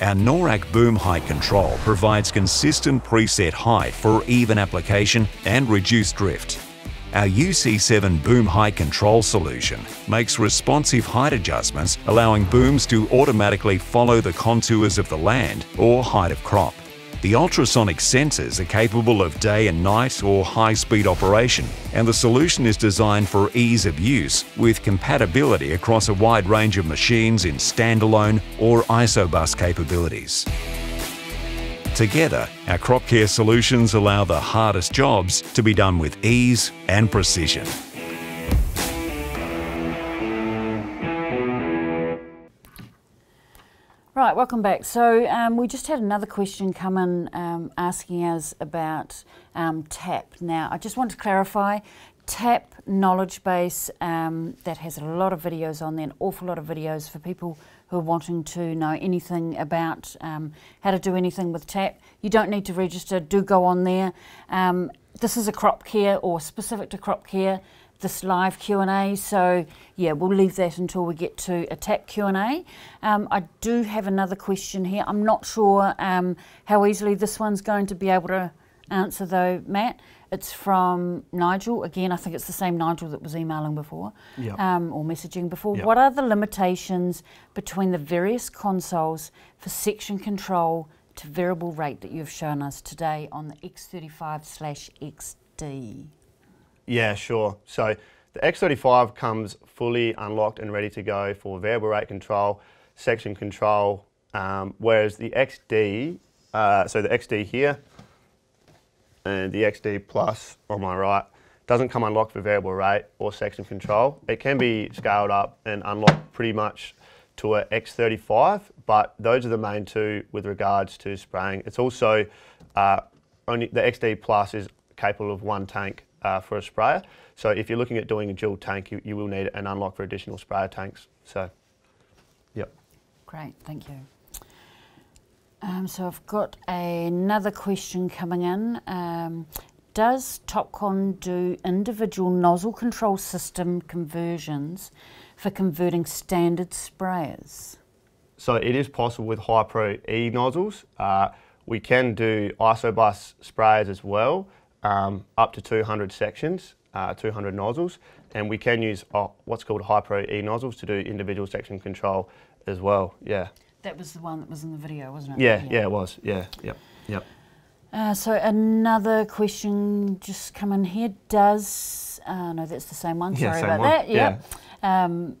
Our NORAC boom height control provides consistent preset height for even application and reduced drift. Our UC7 boom height control solution makes responsive height adjustments allowing booms to automatically follow the contours of the land or height of crop. The ultrasonic sensors are capable of day and night or high-speed operation, and the solution is designed for ease of use with compatibility across a wide range of machines in standalone or isobus capabilities. Together, our crop care solutions allow the hardest jobs to be done with ease and precision. Right, welcome back. So um, we just had another question come in um, asking us about um, TAP. Now, I just want to clarify, TAP knowledge base um, that has a lot of videos on there, an awful lot of videos for people who are wanting to know anything about um, how to do anything with TAP. You don't need to register, do go on there. Um, this is a crop care or specific to crop care this live Q&A. So yeah, we'll leave that until we get to a TAP Q&A. Um, I do have another question here. I'm not sure um, how easily this one's going to be able to answer though, Matt. It's from Nigel. Again, I think it's the same Nigel that was emailing before yep. um, or messaging before. Yep. What are the limitations between the various consoles for section control to variable rate that you've shown us today on the X35 slash XD? Yeah, sure. So the X35 comes fully unlocked and ready to go for variable rate control, section control, um, whereas the XD, uh, so the XD here and the XD Plus on my right, doesn't come unlocked for variable rate or section control. It can be scaled up and unlocked pretty much to a X35, but those are the main two with regards to spraying. It's also uh, only the XD Plus is capable of one tank uh, for a sprayer. So if you're looking at doing a dual tank, you, you will need an unlock for additional sprayer tanks. So, yep. Great, thank you. Um, so I've got another question coming in. Um, does Topcon do individual nozzle control system conversions for converting standard sprayers? So it is possible with Hypro E nozzles. Uh, we can do isobus sprayers as well, um, up to 200 sections, uh, 200 nozzles, and we can use uh, what's called Hypro E nozzles to do individual section control as well. Yeah. That was the one that was in the video, wasn't it? Yeah, yeah, it was. Yeah, yep, yep. Uh, so another question just come in here. Does uh, no, that's the same one. Yeah, Sorry same about one. that. Yeah. Um,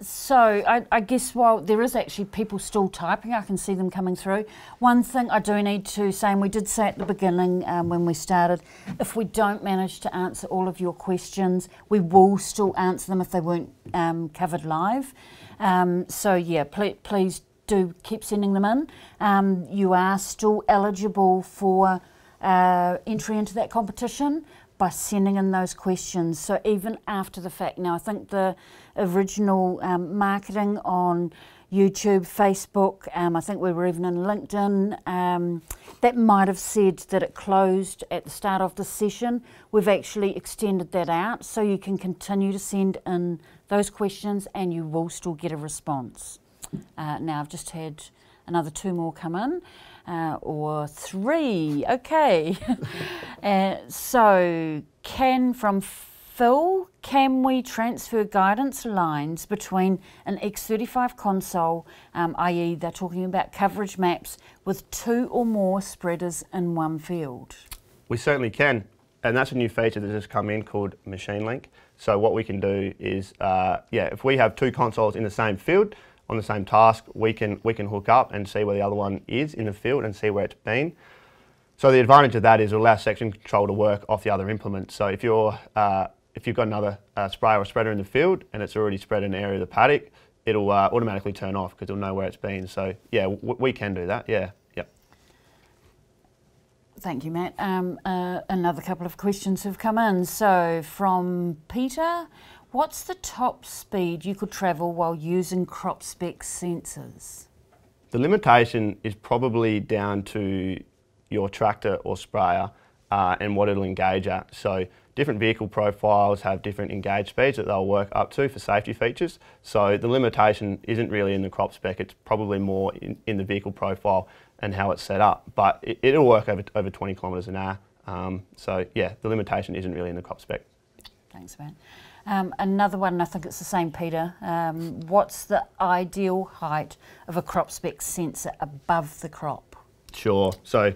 so I, I guess while there is actually people still typing, I can see them coming through. One thing I do need to say, and we did say at the beginning um, when we started, if we don't manage to answer all of your questions, we will still answer them if they weren't um, covered live. Um, so yeah, ple- please do keep sending them in. Um, you are still eligible for uh, entry into that competition by sending in those questions. So even after the fact, now I think the original um, marketing on YouTube, Facebook, um, I think we were even in LinkedIn, um, that might have said that it closed at the start of the session. We've actually extended that out so you can continue to send in those questions and you will still get a response. Uh, now I've just had another two more come in, uh, or three. Okay. (laughs) uh, so, can from Phil, can we transfer guidance lines between an X35 console, um, i.e., they're talking about coverage maps, with two or more spreaders in one field? We certainly can, and that's a new feature that has come in called Machine Link. So what we can do is, uh, yeah, if we have two consoles in the same field on the same task, we can we can hook up and see where the other one is in the field and see where it's been. So the advantage of that is it allows section control to work off the other implement. So if you're uh, if you've got another uh, sprayer or spreader in the field and it's already spread in an area of the paddock, it'll uh, automatically turn off because it'll know where it's been. So yeah, we can do that. Yeah. Thank you, Matt. Um, uh, another couple of questions have come in. So, from Peter, what's the top speed you could travel while using crop spec sensors? The limitation is probably down to your tractor or sprayer uh, and what it'll engage at. So different vehicle profiles have different engage speeds that they'll work up to for safety features. So the limitation isn't really in the crop spec, it's probably more in, in the vehicle profile and how it's set up. But it, will work over, over 20 kilometres an hour. Um, so yeah, the limitation isn't really in the crop spec. Thanks, Matt. Um, another one, I think it's the same, Peter. Um, what's the ideal height of a crop spec sensor above the crop? Sure. So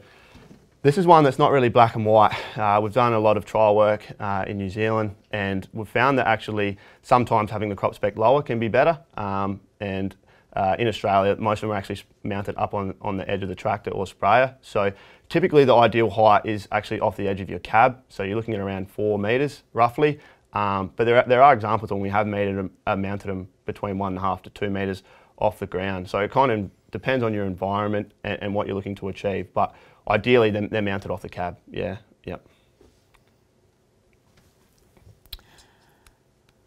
this is one that's not really black and white. Uh, we've done a lot of trial work uh, in New Zealand and we've found that actually sometimes having the crop spec lower can be better. Um, and uh, in Australia, most of them are actually mounted up on, on the edge of the tractor or sprayer. So typically the ideal height is actually off the edge of your cab. So you're looking at around four metres roughly. Um, but there are, there are examples when we have uh, mounted them between one and a half to two metres off the ground. So it kind of depends on your environment and, and what you're looking to achieve. But ideally, they're, they're mounted off the cab. Yeah, yep.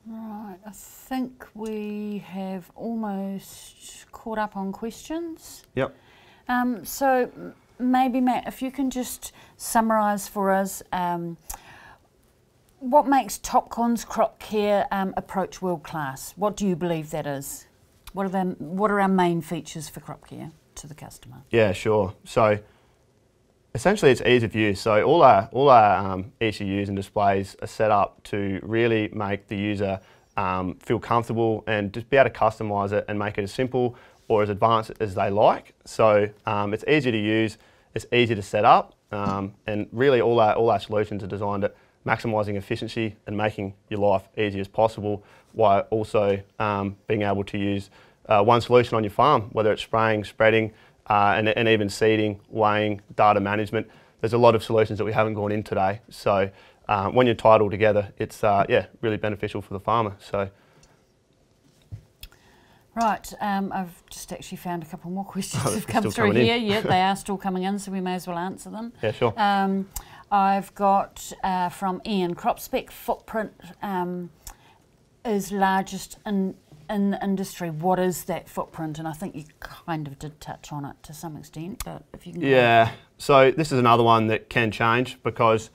Right, I think we have almost caught up on questions. Yep. Um, so maybe Matt, if you can just summarise for us um, what makes Topcon's crop care um, approach world class? What do you believe that is? What are, the, what are our main features for crop care to the customer? Yeah, sure. So essentially it's ease of use. So all our, all our um, ECUs and displays are set up to really make the user um, feel comfortable and just be able to customise it and make it as simple or as advanced as they like. So um, it's easy to use, it's easy to set up, um, and really all our, all our solutions are designed to maximising efficiency and making your life easy as possible while also um, being able to use uh, one solution on your farm, whether it's spraying, spreading, uh, and, and, even seeding, weighing, data management. there's a lot of solutions that we haven't gone in today. So uh, when you're tied all together, it's uh, yeah really beneficial for the farmer. So. Right, um, I've just actually found a couple more (laughs) questions Oh, have come through in. here. Yeah, they are (laughs) still coming in, so we may as well answer them. Yeah, sure. Um, I've got uh, from Ian crop spec footprint um, is largest in in the industry. What is that footprint? And I think you kind of did touch on it to some extent, but if you can. Yeah. So this is another one that can change because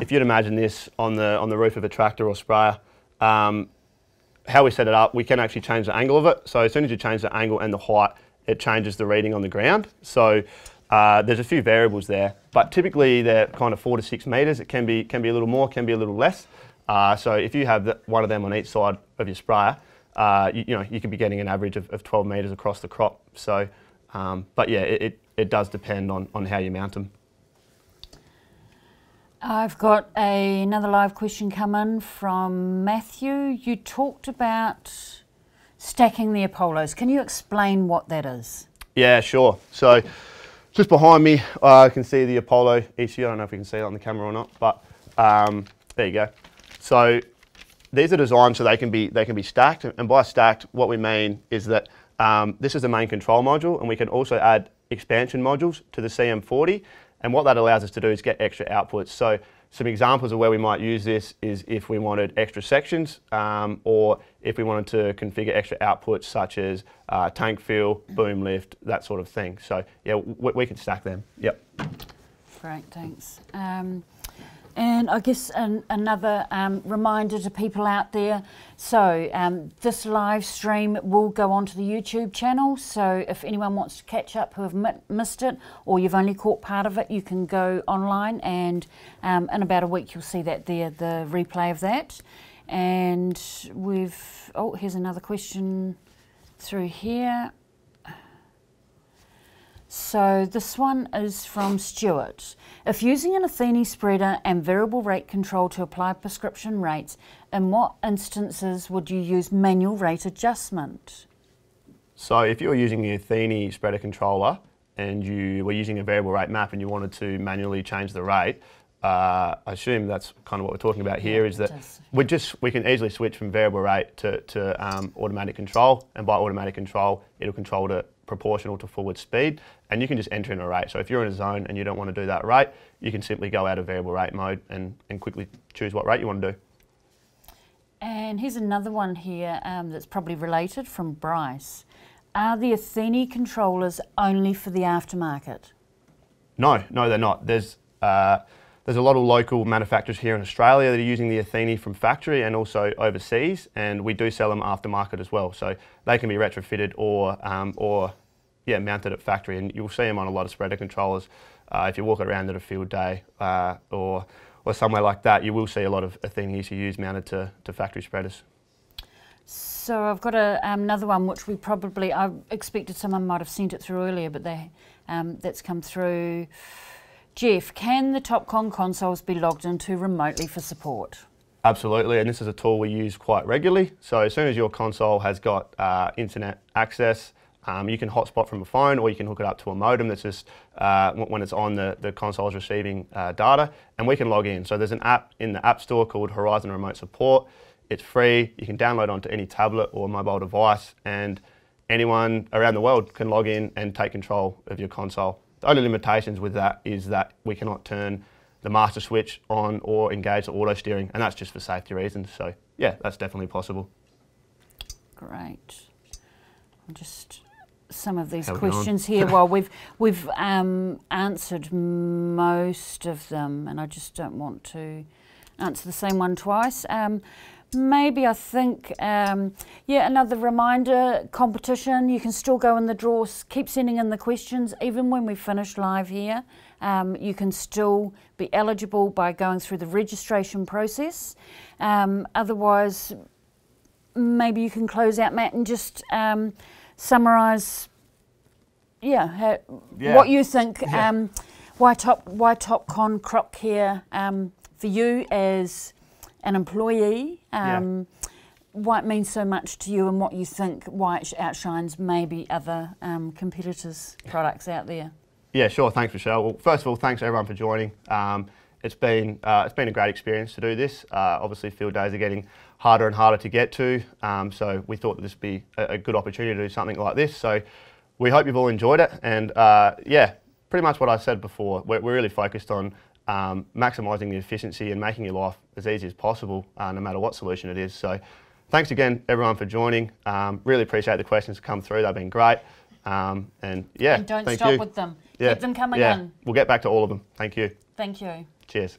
if you'd imagine this on the on the roof of a tractor or sprayer, um, how we set it up, we can actually change the angle of it. So as soon as you change the angle and the height, it changes the reading on the ground. So uh, there's a few variables there, but typically they're kind of four to six meters. It can be can be a little more, can be a little less. Uh, so if you have the, one of them on each side of your sprayer, uh, you, you know you could be getting an average of, of 12 meters across the crop. So, um, but yeah, it, it, it does depend on, on how you mount them. I've got a, another live question come in from Matthew. You talked about stacking the Apollos. Can you explain what that is? Yeah, sure. So just behind me, uh, I can see the Apollo ECU. I don't know if you can see it on the camera or not, but um, there you go. So these are designed so they can be they can be stacked, and by stacked, what we mean is that um, this is the main control module, and we can also add expansion modules to the CM40. And what that allows us to do is get extra outputs. So some examples of where we might use this is if we wanted extra sections um, or if we wanted to configure extra outputs such as uh, tank fill, boom lift, that sort of thing. So yeah, we, we can stack them. Yep. Great, thanks. Um, and I guess an, another um, reminder to people out there. So um, this live stream will go onto the YouTube channel. So if anyone wants to catch up who have mi- missed it, or you've only caught part of it, you can go online, and um, in about a week you'll see that there, the replay of that. And we've oh, here's another question through here. So this one is from Stuart. If using an Athene spreader and variable rate control to apply prescription rates, in what instances would you use manual rate adjustment? So if you were using the Athene spreader controller and you were using a variable rate map and you wanted to manually change the rate, uh, I assume that's kind of what we're talking about here. Is that we just we can easily switch from variable rate to, to um, automatic control, and by automatic control, it'll control to proportional to forward speed, and you can just enter in a rate. So if you're in a zone and you don't want to do that rate, you can simply go out of variable rate mode and, and quickly choose what rate you want to do. And here's another one here um, that's probably related from Bryce. Are the Athene controllers only for the aftermarket? No, no, they're not. There's uh, there's a lot of local manufacturers here in Australia that are using the Athene from factory and also overseas, and we do sell them aftermarket as well. So they can be retrofitted or um, or yeah, mounted at factory, and you'll see them on a lot of spreader controllers. Uh, if you walk around at a field day uh, or or somewhere like that, you will see a lot of Athene ECUs mounted to, to factory spreaders. So I've got a, um, another one which we probably I expected someone might have sent it through earlier, but they um, that's come through. Jeff, can the Topcon consoles be logged into remotely for support? Absolutely, and this is a tool we use quite regularly. So as soon as your console has got uh, internet access, um, you can hotspot from a phone or you can hook it up to a modem that's just, uh, when it's on, the, the console is receiving uh, data, and we can log in. So there's an app in the App Store called Horizon Remote Support. It's free, you can download onto any tablet or mobile device, and anyone around the world can log in and take control of your console. The only limitations with that is that we cannot turn the master switch on or engage the auto steering, and that's just for safety reasons. So, yeah, that's definitely possible. Great. I'll just some of these going? questions here. (laughs) well, we've we've um, answered most of them, and I just don't want to answer the same one twice. Um, maybe I think, um, yeah, another reminder competition. You can still go in the draws. Keep sending in the questions, even when we finish live here. Um, you can still be eligible by going through the registration process. Um, otherwise, maybe you can close out, Matt, and just um, summarise, yeah, Yeah. what you think. Yeah. Um, why top why Topcon crop care um, for you as an employee? Um, Why it means so much to you, and what you think why it outshines maybe other um, competitors' products out there. Yeah, sure. Thanks, Michelle. Well, first of all, thanks everyone for joining. Um, it's been uh, it's been a great experience to do this. Uh, obviously, field days are getting harder and harder to get to, um, so we thought that this would be a, a, good opportunity to do something like this. So we hope you've all enjoyed it, and uh, yeah, pretty much what I said before. We're, we're really focused on um, maximising the efficiency and making your life as easy as possible, uh, no matter what solution it is. So thanks again, everyone, for joining. Um, really appreciate the questions that come through. They've been great. Um, and yeah, And don't stop you. with them. Yeah, Keep them coming yeah. in. We'll get back to all of them. Thank you. Thank you. Cheers.